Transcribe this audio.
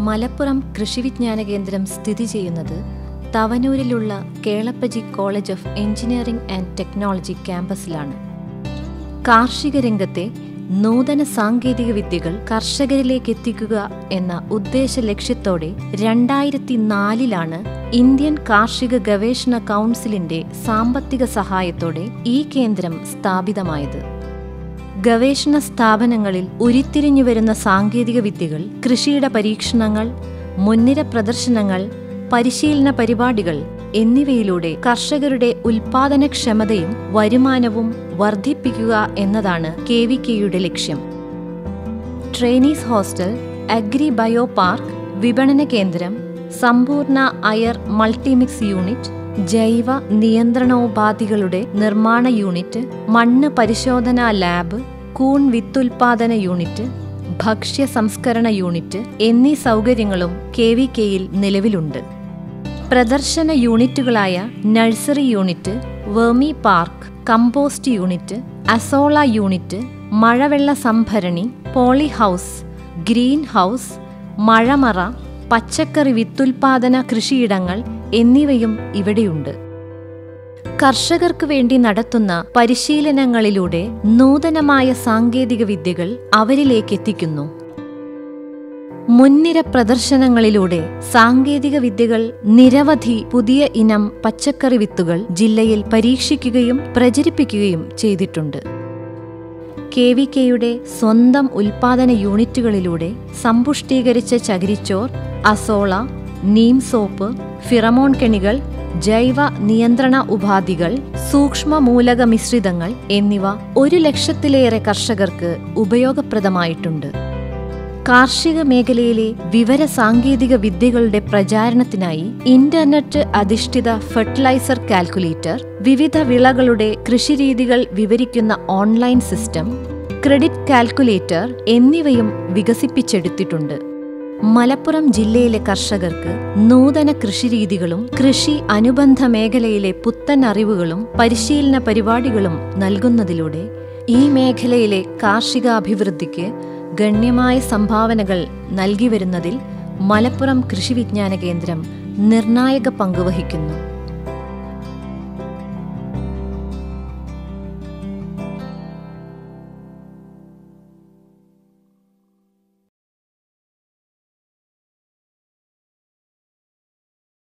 മലപ്പുറം കൃഷിവിജ്ഞാന കേന്ദ്രം സ്ഥിതി ചെയ്യുന്നത് തവനൂരിലുള്ള Kelappaji college of engineering and technology ക്യാമ്പസിലാണ്. കാർഷിക രംഗത്തെ നൂതന സാങ്കേതിക വിദ്യകൾ കർഷകരിലേക്ക് എത്തിക്കുക എന്ന ഉദ്ദേശ ലക്ഷ്യത്തോടെ രണ്ടായിരത്തി നാലിലാണ് ഇന്ത്യൻ കാർഷിക ഗവേഷണ കൗൺസിലിന്റെ സാമ്പത്തിക സഹായത്തോടെ ഈ കേന്ദ്രം സ്ഥാപിതമായത്. ഗവേഷണ സ്ഥാപനങ്ങളിൽ ഉരുത്തിരിഞ്ഞു വരുന്ന സാങ്കേതിക വിദ്യകൾ കൃഷിയുടെ പരീക്ഷണങ്ങൾ മുൻനിര പ്രദർശനങ്ങൾ പരിശീലന പരിപാടികൾ എന്നിവയിലൂടെ കർഷകരുടെ ഉൽപാദനക്ഷമതയും വരുമാനവും വർദ്ധിപ്പിക്കുക എന്നതാണ് കെ വി കെയുടെ ലക്ഷ്യം. Trainees hostel agri bio park വിപണന കേന്ദ്രം സമ്പൂർണ അയർ മൾട്ടിമിക്സ് യൂണിറ്റ് ജൈവ നിയന്ത്രണോപാധികളുടെ നിർമ്മാണ യൂണിറ്റ് മണ്ണ് പരിശോധനാ ലാബ് കൂൺ വിത്തുൽപാദന യൂണിറ്റ് ഭക്ഷ്യ സംസ്കരണ യൂണിറ്റ് എന്നീ സൗകര്യങ്ങളും കെ വി കെയിൽ നിലവിലുണ്ട്. പ്രദർശന യൂണിറ്റുകളായ nursery unit vermi park compost unit azolla unit മഴവെള്ള സംഭരണി പോളി ഹൗസ് ഗ്രീൻ ഹൗസ് മഴമറ പച്ചക്കറി വിത്തുൽപാദന കൃഷിയിടങ്ങൾ എന്നിവയും ഇവിടെയുണ്ട്. കർഷകർക്ക് വേണ്ടി നടത്തുന്ന പരിശീലനങ്ങളിലൂടെ നൂതനമായ സാങ്കേതിക വിദ്യകൾ അവരിലേക്ക് എത്തിക്കുന്നു മുൻനിര പ്രദർശനങ്ങളിലൂടെ സാങ്കേതിക വിദ്യകൾ നിരവധി പുതിയ ഇനം പച്ചക്കറി വിത്തുകൾ ജില്ലയിൽ പരീക്ഷിക്കുകയും പ്രചരിപ്പിക്കുകയും ചെയ്തിട്ടുണ്ട്. കെ വി കെയുടെ സ്വന്തം ഉൽപാദന യൂണിറ്റുകളിലൂടെ സമ്പുഷ്ടീകരിച്ച ചകിരിച്ചോർ അസോള നീം സോപ്പ് ഫിറമോൺ കെണികൾ ജൈവ നിയന്ത്രണ ഉപാധികൾ സൂക്ഷ്മ മൂലക മിശ്രിതങ്ങൾ എന്നിവ ഒരു ലക്ഷത്തിലേറെ കർഷകർക്ക് ഉപയോഗപ്രദമായിട്ടുണ്ട്. കാർഷിക മേഖലയിലെ വിവര സാങ്കേതിക വിദ്യകളുടെ പ്രചാരണത്തിനായി ഇന്റർനെറ്റ് അധിഷ്ഠിത ഫെർട്ടിലൈസർ കാൽക്കുലേറ്റർ വിവിധ വിളകളുടെ കൃഷിരീതികൾ വിവരിക്കുന്ന ഓൺലൈൻ സിസ്റ്റം ക്രെഡിറ്റ് കാൽക്കുലേറ്റർ എന്നിവയും വികസിപ്പിച്ചെടുത്തിട്ടുണ്ട്. മലപ്പുറം ജില്ലയിലെ കർഷകർക്ക് നൂതന കൃഷിരീതികളും കൃഷി അനുബന്ധ മേഖലയിലെ പുത്തൻ അറിവുകളും പരിശീലന പരിപാടികളും നൽകുന്നതിലൂടെ ഈ മേഖലയിലെ കാർഷികാഭിവൃദ്ധിക്ക് ഗണ്യമായ സംഭാവനകൾ നൽകി വരുന്നതിൽ മലപ്പുറം കൃഷി വിജ്ഞാന കേന്ദ്രം നിർണായക പങ്കുവഹിക്കുന്നു